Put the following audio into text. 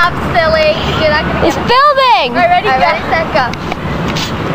Stop, silly. You're not gonna It's get it. filming! All right, ready, ready, set, go.